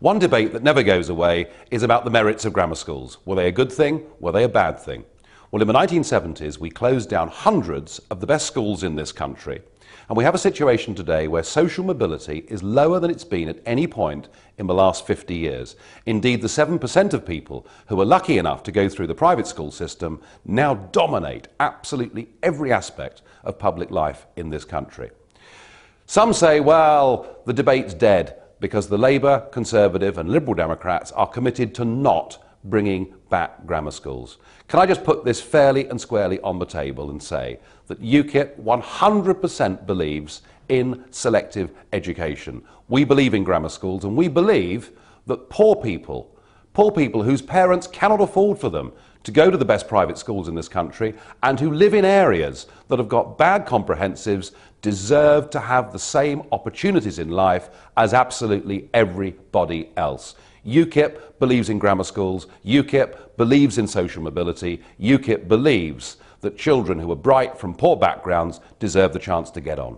One debate that never goes away is about the merits of grammar schools. Were they a good thing? Were they a bad thing? Well, in the 1970s, we closed down hundreds of the best schools in this country. And we have a situation today where social mobility is lower than it's been at any point in the last 50 years. Indeed, the 7% of people who are lucky enough to go through the private school system now dominate absolutely every aspect of public life in this country. Some say, well, the debate's dead because the Labour, Conservative, and Liberal Democrats are committed to not bringing back grammar schools. Can I just put this fairly and squarely on the table and say that UKIP 100% believes in selective education. We believe in grammar schools and we believe that poor people, poor people whose parents cannot afford for them to go to the best private schools in this country and who live in areas that have got bad comprehensives deserve to have the same opportunities in life as absolutely everybody else. UKIP believes in grammar schools. UKIP believes in social mobility. UKIP believes that children who are bright from poor backgrounds deserve the chance to get on.